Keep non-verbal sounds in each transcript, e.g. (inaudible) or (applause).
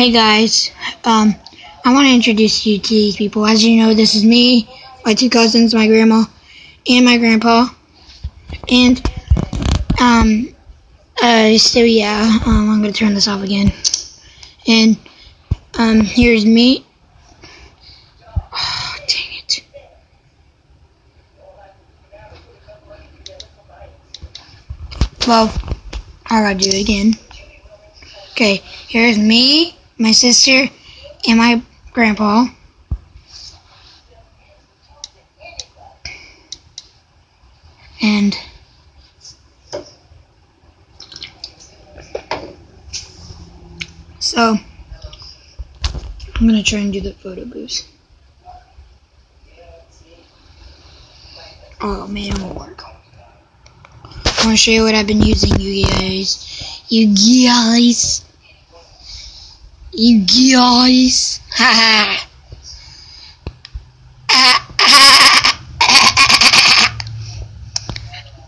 Hey guys, um, I want to introduce you to these people. As you know, this is me, my two cousins, my grandma, and my grandpa. And, um, uh, so yeah, um, I'm gonna turn this off again. And, um, here's me. Oh, (sighs) dang it. Well, I gotta do it again. Okay, here's me, my sister, and my grandpa. And so I'm gonna try and do the photo booth. Oh man, it won't work. I want to show you what I've been using, you guys. You guys. You guys. Ha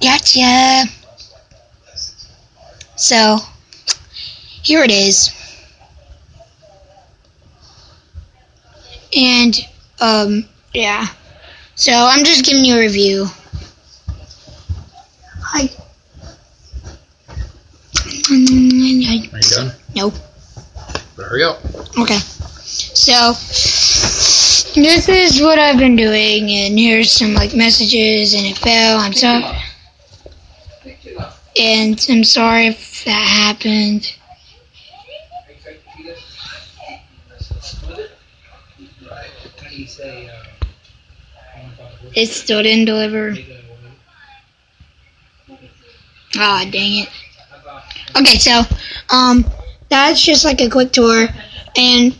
Gotcha. So, here it is. And, um, yeah. So, I'm just giving you a review. Hi. Are you done? Nope. Hurry up. Okay. So this is what I've been doing, and here's some like messages, and it fell. I'm sorry, and I'm sorry if that happened. It still didn't deliver. Ah, dang it. Okay, so um, that's just like a quick tour, and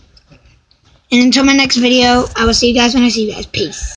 and until my next video, I will see you guys when I see you guys. Peace.